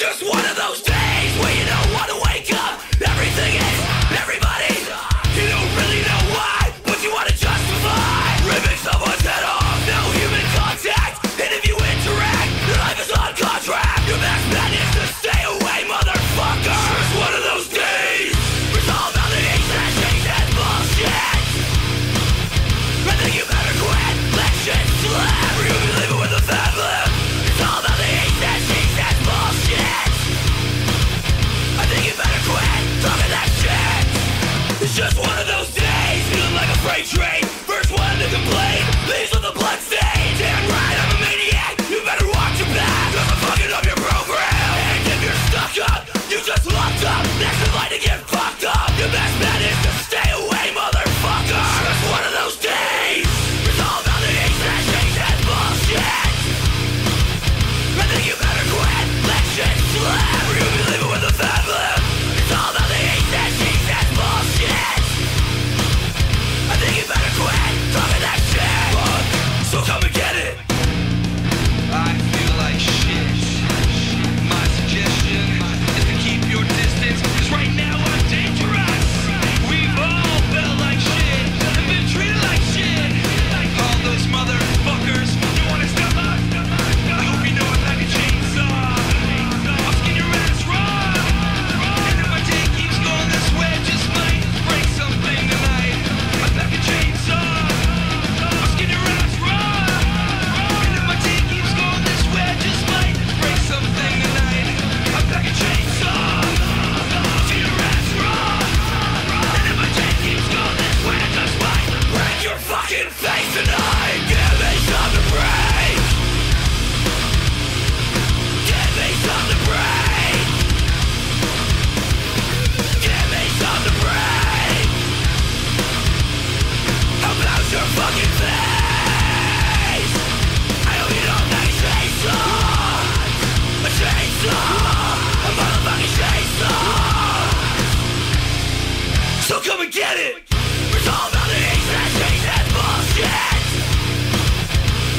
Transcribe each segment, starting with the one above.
just one of those train. First one to complain. Leaves with a blood stain. Damn right I'm a maniac. You better watch your back. Cause I'm fucking up your program. And if you're stuck up You just locked up. Next in line to get fucked up. Your best bet is to get it. It's all about the bullshit.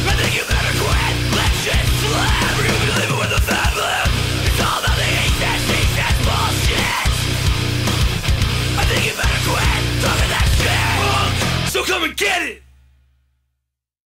I think you better quit. Let's just with the. It's all about the bullshit. I think you better quit talking that shit. So come and get it.